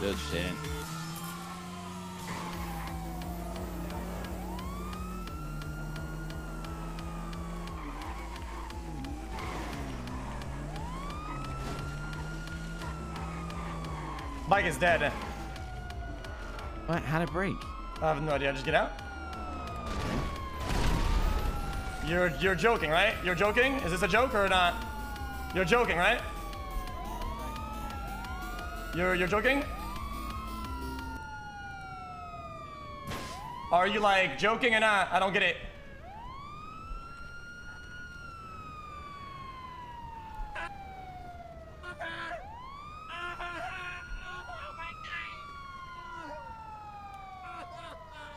Good shit. Bike is dead. What? How'd it break? I have no idea. Just get out. You're you're joking, right? You're joking? Is this a joke or not? You're joking, right? You're you're joking? Are you like joking or not? I don't get it.